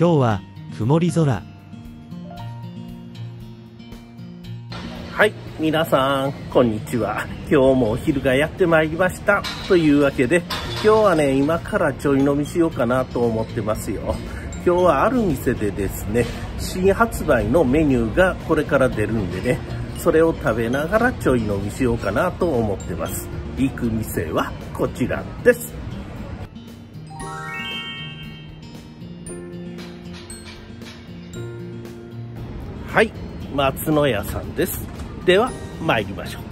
今日は曇り空はい、皆さん、こんにちは。今日もお昼がやってまいりました。というわけで、今日はね、今からちょい飲みしようかなと思ってますよ。今日はある店でですね、新発売のメニューがこれから出るんでね、それを食べながらちょい飲みしようかなと思ってます。行く店はこちらです。はい、松野屋さんです。では、参りましょう。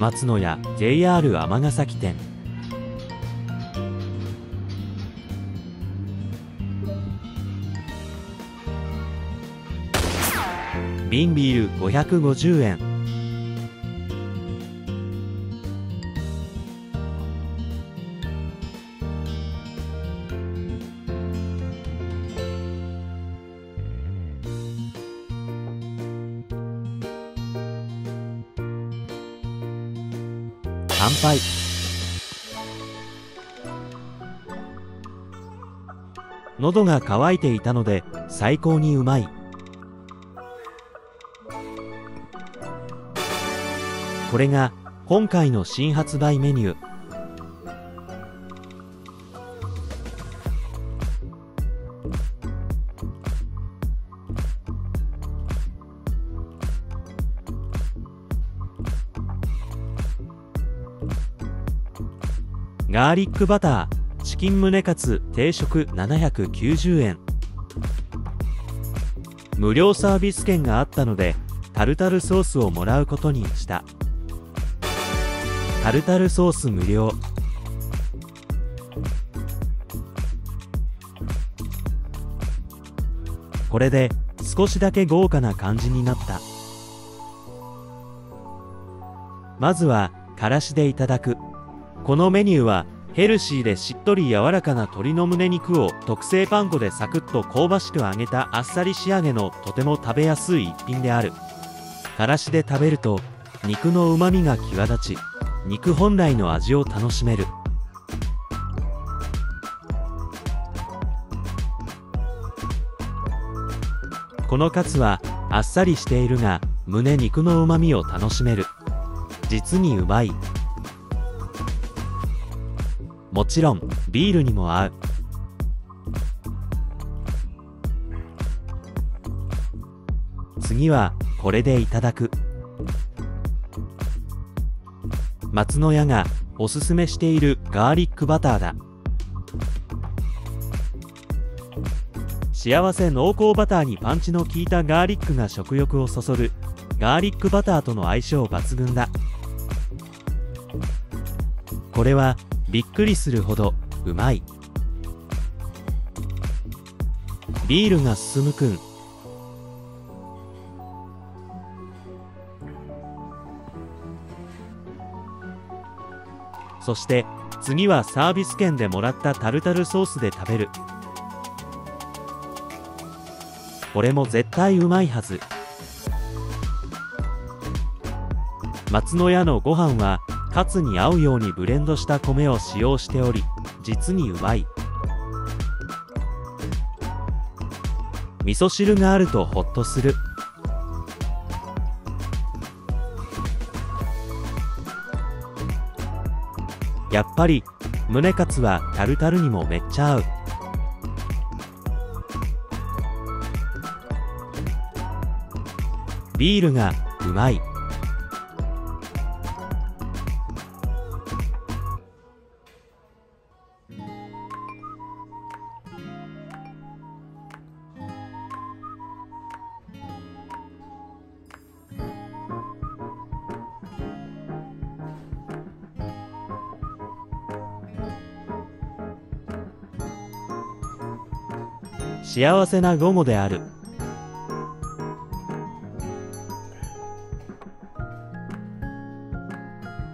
松野屋 JR 尼崎店瓶ビール550円。乾杯。喉が渇いていたので最高にうまい。これが今回の新発売メニュー。ガーリックバターチキン胸カツ定食790円。無料サービス券があったのでタルタルソースをもらうことにした。タルタルソース無料。これで少しだけ豪華な感じになった。まずはからしでいただく。このメニューはヘルシーでしっとり柔らかな鶏の胸肉を特製パン粉でサクッと香ばしく揚げたあっさり仕上げのとても食べやすい一品である。からしで食べると肉の旨みが際立ち肉本来の味を楽しめる。このカツはあっさりしているが胸肉の旨みを楽しめる。実にうまい。もちろんビールにも合う。次はこれでいただく。松野屋がおすすめしているガーリックバターだ。幸せ濃厚バターにパンチの効いたガーリックが食欲をそそるガーリックバターとの相性抜群だ。これはびっくりするほどうまい。ビールが進むくん。そして次はサービス券でもらったタルタルソースで食べる。これも絶対うまいはず。松野屋のご飯はカツに合うようにブレンドした米を使用しており実にうまい。味噌汁があるとホッとする。やっぱり胸カツはタルタルにもめっちゃ合う。ビールがうまい。幸せな午後である。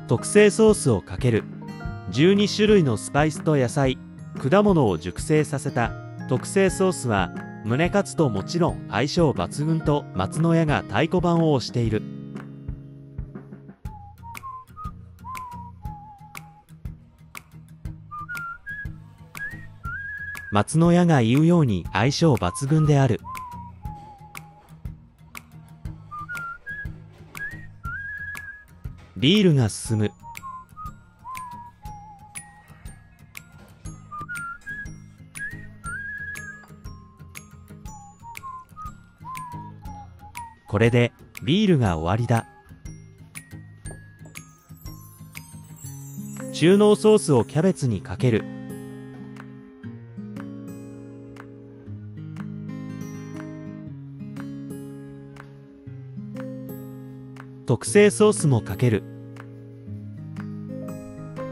特製ソースをかける。12種類のスパイスと野菜果物を熟成させた。特製ソースは胸カツともちろん相性抜群と松の屋が太鼓判を押している。松の屋が言うように相性抜群である。ビールが進む。これでビールが終わりだ。中濃ソースをキャベツにかける。特製ソースもかける。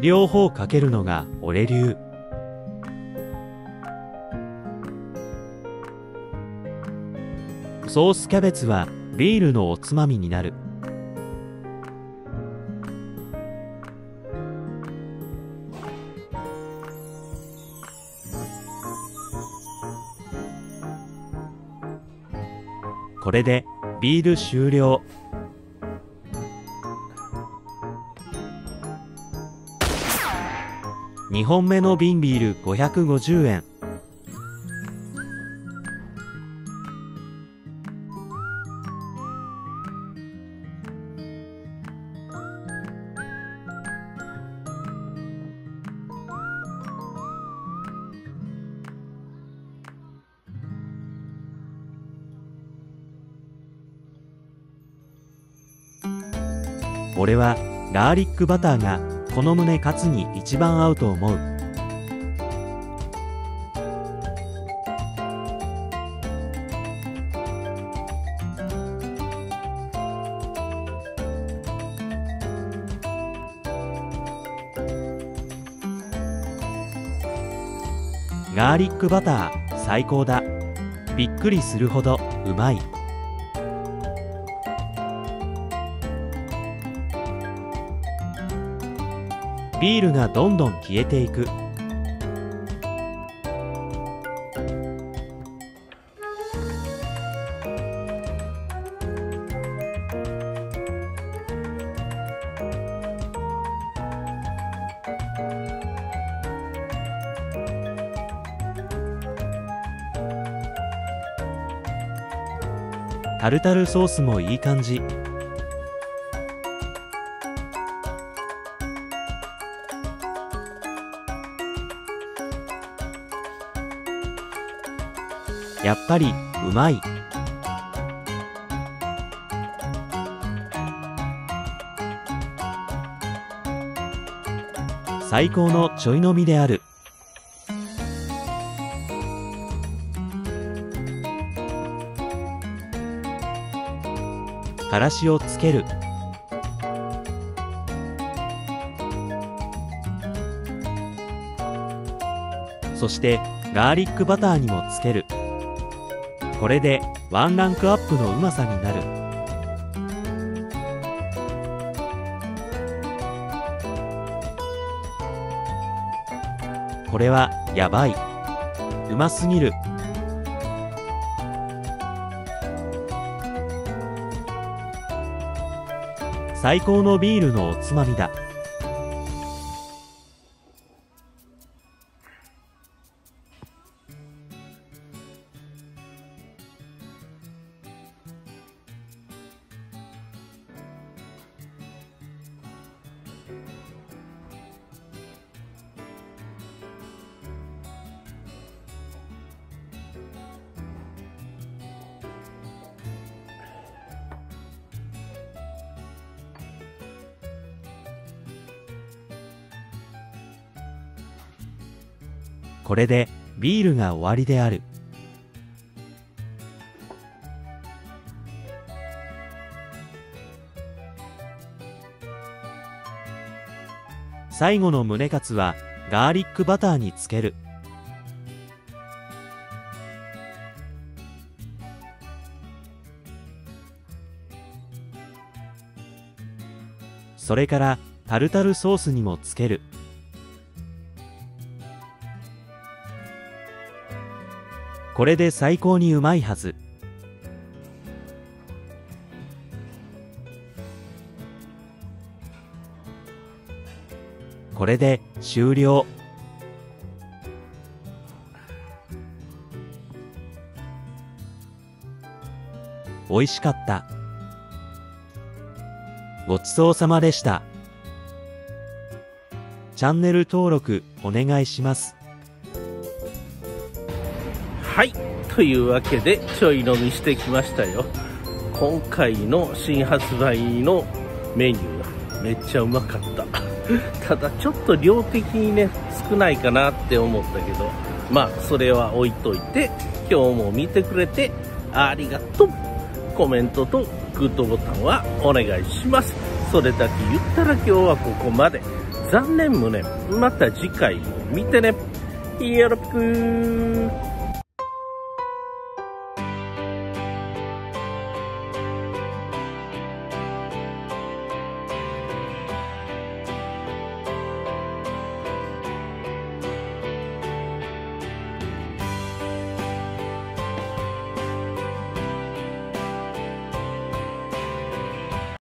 両方かけるのが俺流。ソースキャベツはビールのおつまみになる。これでビール終了。2本目の瓶ビール550円。俺はガーリックバターがこの胸カツに一番合うと思う。ガーリックバター最高だ。びっくりするほどうまい。ビールがどんどん消えていく。タルタルソースもいい感じ。やっぱりうまい。最高のちょい飲みである。からしをつける。そしてガーリックバターにもつける。これでワンランクアップのうまさになる。これはやばい。うますぎる。最高のビールのおつまみだ。これでビールが終わりである。最後の胸カツはガーリックバターにつける。それからタルタルソースにもつける。これで最高にうまいはず。これで終了。美味しかった。ごちそうさまでした。チャンネル登録お願いします。はい。というわけで、ちょい飲みしてきましたよ。今回の新発売のメニューは、めっちゃうまかった。ただ、ちょっと量的にね、少ないかなって思ったけど、まあ、それは置いといて、今日も見てくれてありがとう。コメントとグッドボタンはお願いします。それだけ言ったら今日はここまで。残念無念。また次回見てね。よろぴくー。